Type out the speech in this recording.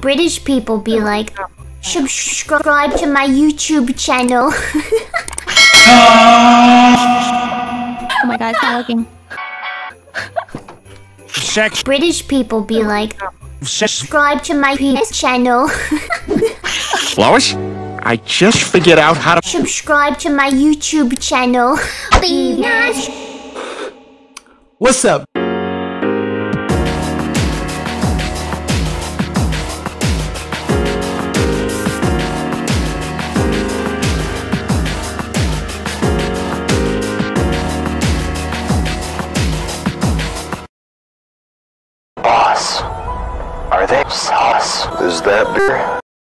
British people be like, subscribe to my YouTube channel. Oh my god, it's not working. Sex. British people be like, subscribe to my PS channel. Lois, I just figured out how to. subscribe to my YouTube channel. Be nice. What's up? sauce? Are they sauce? Is that beer?